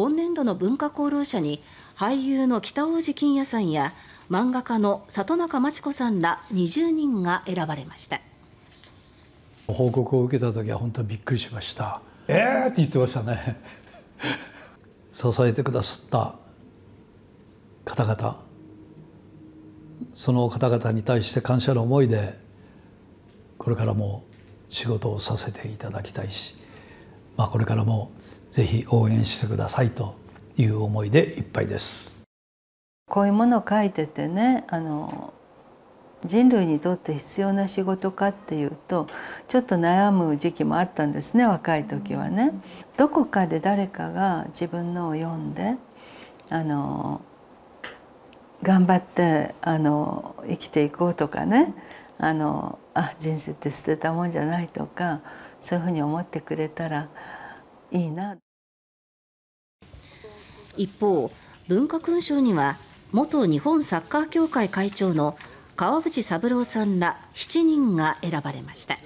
今年度の文化功労者に俳優の北大路欣也さんや漫画家の里中真知子さんら20人が選ばれました。報告を受けた時は本当にびっくりしました。えー！って言ってましたね。支えてくださった方々。その方々に対して感謝の思いでこれからも仕事をさせていただきたいし、まあ、これからもぜひ応援してくださいという思いでいっぱいです。こういうものを書いててねあの人類にとって必要な仕事かっていうとちょっと悩む時期もあったんですね若い時はね。どこかで誰かが自分のを読んであの頑張ってあの生きていこうとかねあのあ人生って捨てたもんじゃないとかそういうふうに思ってくれたら。一方文化勲章には元日本サッカー協会会長の川淵三郎さんら7人が選ばれました。